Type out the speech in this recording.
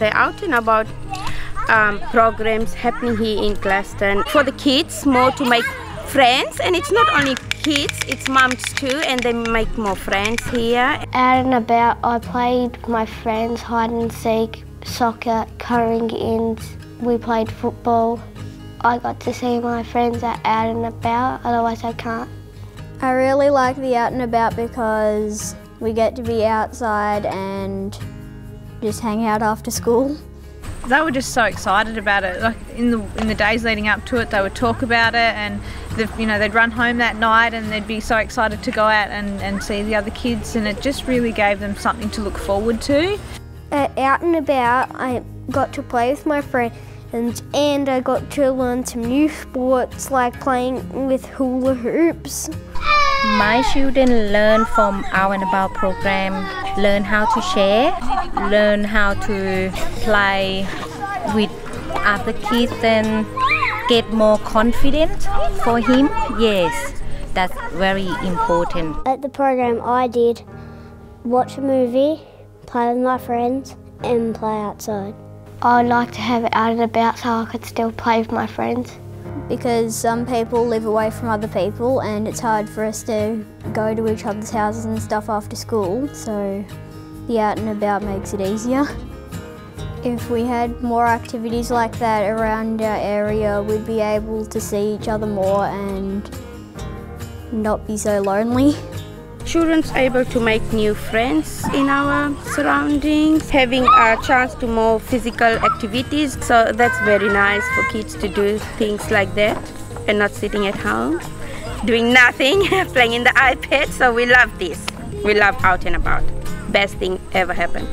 They're out and about um, programs happening here in Glaston for the kids, more to make friends. And it's not only kids, it's mums too, and they make more friends here. Out and about, I played with my friends hide and seek, soccer, curling ins. We played football. I got to see my friends out and about, otherwise I can't. I really like the out and about because we get to be outside and just hang out after school. They were just so excited about it. Like in the in the days leading up to it, they would talk about it, and the, you know they'd run home that night, and they'd be so excited to go out and, and see the other kids, and it just really gave them something to look forward to. Uh, out and about, I got to play with my friends and I got to learn some new sports like playing with hula hoops. My children learn from our and about program, learn how to share, learn how to play with other kids and get more confident for him. Yes, that's very important. At the program I did watch a movie, play with my friends and play outside. I'd like to have it out and about so I could still play with my friends. Because some people live away from other people and it's hard for us to go to each other's houses and stuff after school, so the out and about makes it easier. If we had more activities like that around our area, we'd be able to see each other more and not be so lonely. Children's able to make new friends in our surroundings, having a chance to more physical activities. So that's very nice for kids to do things like that and not sitting at home, doing nothing, playing in the iPad. So we love this. We love out and about. Best thing ever happened.